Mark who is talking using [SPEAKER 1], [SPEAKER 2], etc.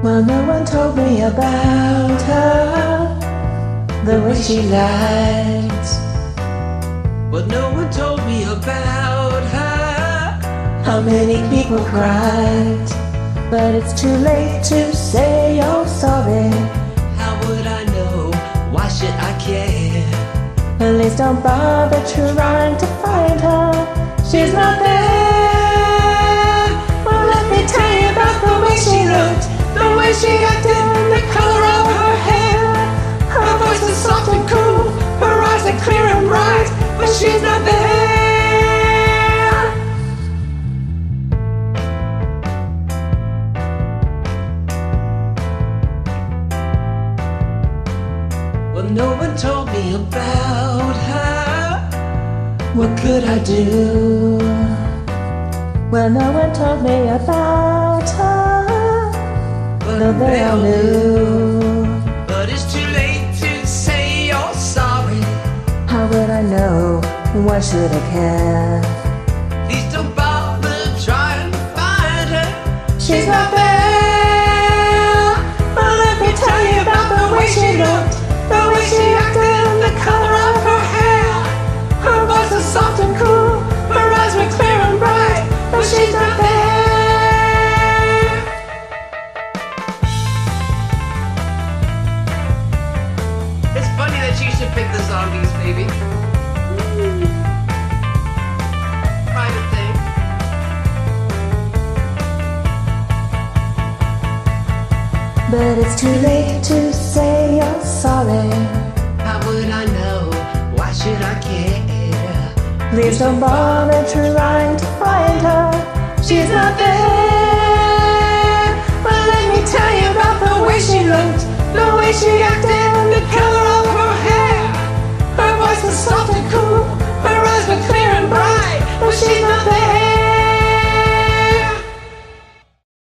[SPEAKER 1] Well, no one told me about her, the way she lies.
[SPEAKER 2] Well, no one told me about her.
[SPEAKER 1] How many people cried, but it's too late to say you're sorry.
[SPEAKER 2] How would I know? Why should I care?
[SPEAKER 1] Please don't bother trying to find she's not there. Well,
[SPEAKER 2] no one told me about her.
[SPEAKER 1] What could I do? Well, no one told me about her,
[SPEAKER 2] But
[SPEAKER 1] though they all knew. Why should I care?
[SPEAKER 2] Please don't bother trying to find her.
[SPEAKER 1] She's not there. But let me tell you about the way she looked, the way she acted, and the color of her hair. Her voice was soft and cool, her eyes were clear and bright, but she's not there.
[SPEAKER 2] It's funny that you should pick the zombies, baby.
[SPEAKER 1] But it's too late to say you're sorry.
[SPEAKER 2] How would I know? Why should I care?
[SPEAKER 1] Please don't bother trying to find her. She's not there. But let me tell you about the way she looked, the way she.